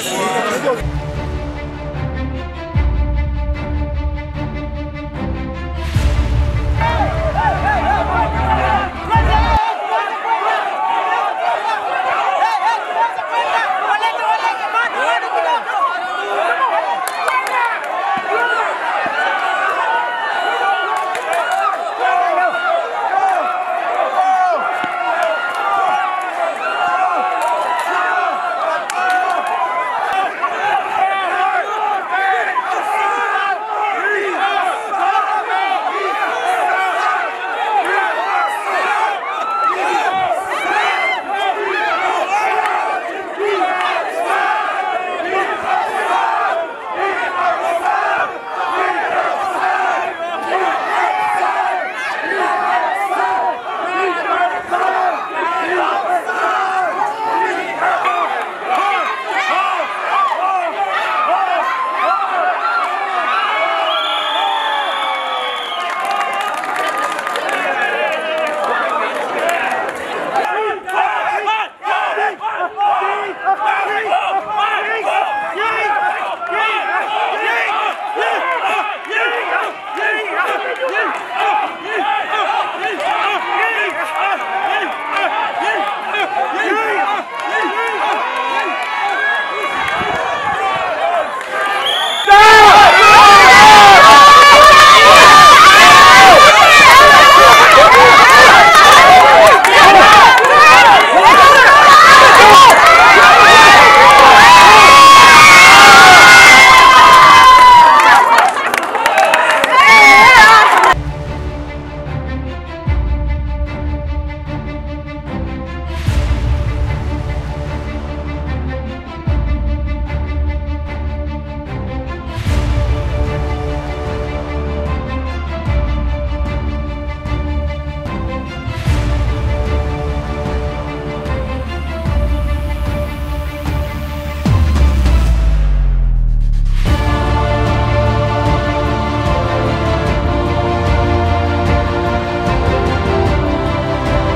ね